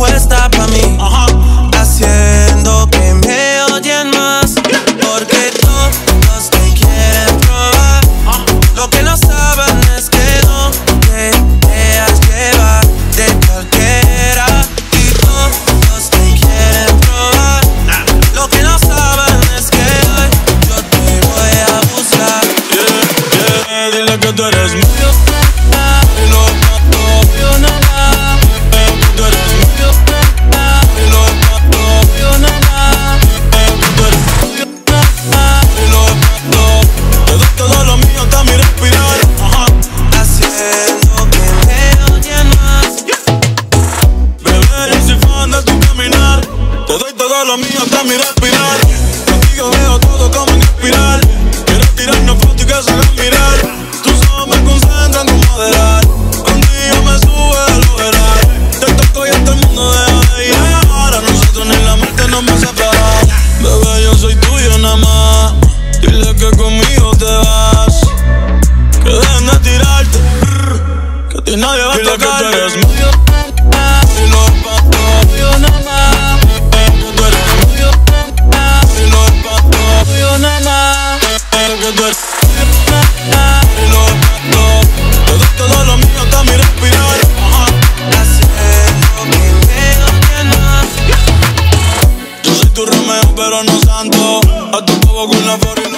respuesta para mí, haciendo que me odien más, porque todos te quieren probar. Ah. Lo que no saben es que no te dejas llevar de cualquiera y todos te quieren probar. Lo que no saben es que hoy yo te voy a buscar. Yeah, yeah, dile que tú eres mío. Bebé, yo soy fan de tu caminar. Te doy todo lo mío hasta mi respirar. Contigo veo todo como en espiral. Quiero tirarnos fotos y que se hagan mirar. Tus ojos me concentran con moderar. Contigo me sube el overall. Te toco y hasta el mundo deja de ir. Ahora nosotros ni la muerte nos va a separar. Bebé, yo soy tuyo nada más. Dile que conmigo te vas. Que dejen de tirarte. Que a ti nadie va a tocar. Pero no santo. A tu pavo con la flor